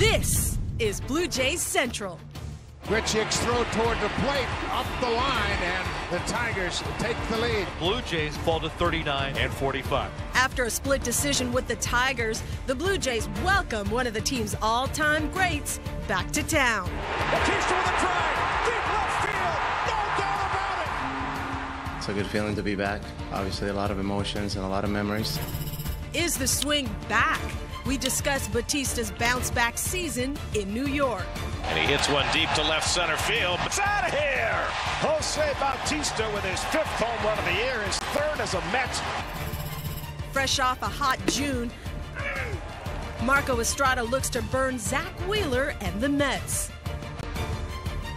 This is Blue Jays Central. Grichuk's throw toward the plate, up the line, and the Tigers take the lead. Blue Jays fall to 39 and 45. After a split decision with the Tigers, the Blue Jays welcome one of the team's all-time greats back to town. Bautista with a drive, deep left field, no doubt about it. It's a good feeling to be back. Obviously, a lot of emotions and a lot of memories. Is the swing back? We discuss Bautista's bounce back season in New York. And he hits one deep to left center field. It's out of here! Jose Bautista with his fifth home run of the year, his third as a Met. Fresh off a hot June, Marco Estrada looks to burn Zack Wheeler and the Mets.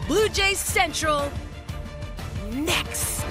Blue Jays Central next.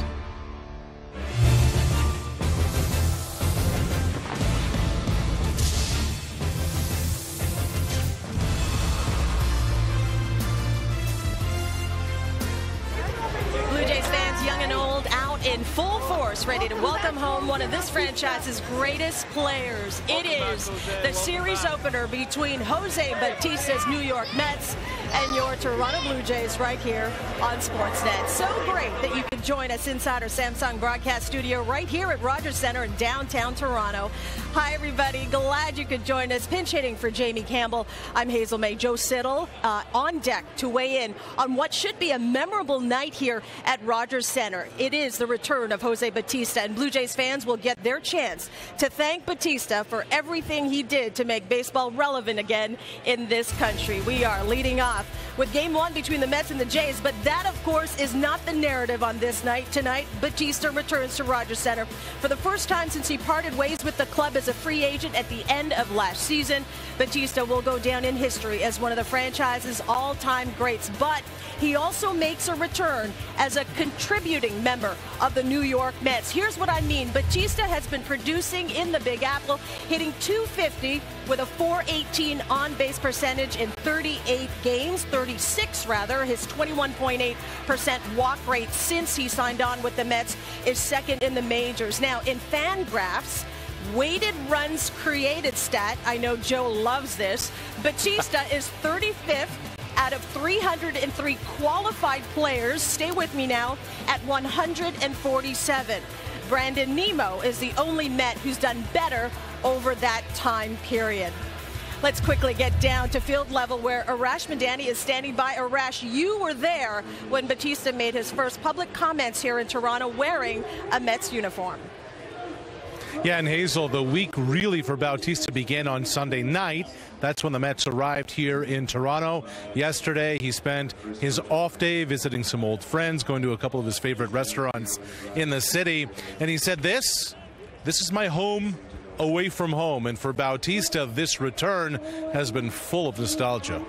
In full force, ready to welcome home one of this franchise's greatest players. It is the series opener between Jose Bautista's New York Mets and your Toronto Blue Jays right here on Sportsnet. So great that you join us inside our Samsung broadcast studio right here at Rogers Center in downtown Toronto. Hi, everybody. Glad you could join us. Pinch hitting for Jamie Campbell. I'm Hazel Mae. Joe Siddall uh, on deck to weigh in on what should be a memorable night here at Rogers Center. It is the return of Jose Bautista, and Blue Jays fans will get their chance to thank Bautista for everything he did to make baseball relevant again in this country. We are leading off with game one between the Mets and the Jays, but that, of course, is not the narrative on this night. Tonight, Bautista returns to Rogers Center for the first time since he parted ways with the club as a free agent at the end of last season. Bautista will go down in history as one of the franchise's all time greats, but he also makes a return as a contributing member of the New York Mets. Here's what I mean Bautista has been producing in the Big Apple, hitting 250 with a 418 on base percentage in 38 games, 36 rather. His 21.8% walk rate since he signed on with the Mets is second in the majors. Now, in Fangraphs, weighted runs created stat. I know Joe loves this. Bautista is 35th out of 303 qualified players. Stay with me now at 147. Brandon Nimmo is the only Met who's done better over that time period. Let's quickly get down to field level where Arash Madani is standing by. Arash, you were there when Bautista made his first public comments here in Toronto wearing a Mets uniform. Yeah, and Hazel, the week really for Bautista began on Sunday night. That's when the Mets arrived here in Toronto. Yesterday, he spent his off day visiting some old friends, going to a couple of his favorite restaurants in the city. And he said, This, this is my home away from home. And for Bautista, this return has been full of nostalgia.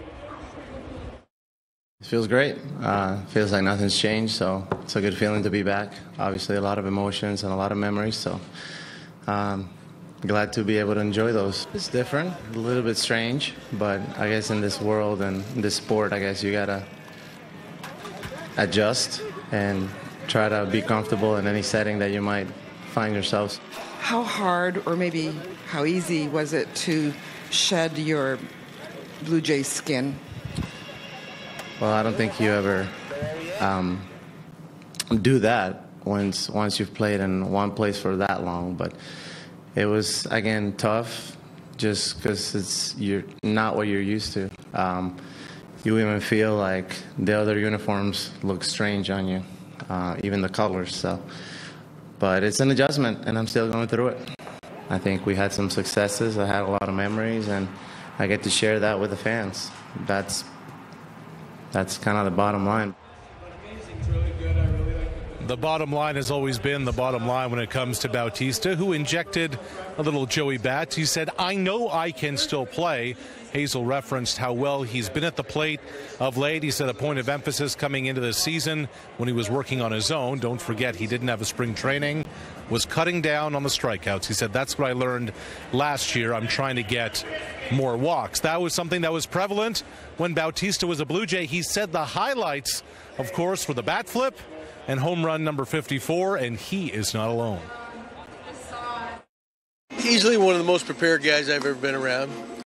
It feels great. Uh, feels like nothing's changed, so it's a good feeling to be back. Obviously, a lot of emotions and a lot of memories, so um, glad to be able to enjoy those. It's different, a little bit strange, but I guess in this world and this sport, I guess you gotta adjust and try to be comfortable in any setting that you might find yourselves. How hard, or maybe how easy, was it to shed your Blue Jay skin? Well, I don't think you ever um, do that once once you've played in one place for that long. But it was again tough, just because it's you're not what you're used to. Um, you even feel like the other uniforms look strange on you, uh, even the colors. So, but it's an adjustment, and I'm still going through it. I think we had some successes. I had a lot of memories, and I get to share that with the fans. That's that's kind of the bottom line. The bottom line has always been the bottom line when it comes to Bautista, who injected a little Joey Bats. He said, I know I can still play. Hazel referenced how well he's been at the plate of late. He said a point of emphasis coming into the season when he was working on his own. Don't forget, he didn't have a spring training, was cutting down on the strikeouts. He said, That's what I learned last year. I'm trying to get more walks. That was something that was prevalent when Bautista was a Blue Jay. He said the highlights, of course, were the bat flip and home run number 54, and he is not alone. Easily one of the most prepared guys I've ever been around.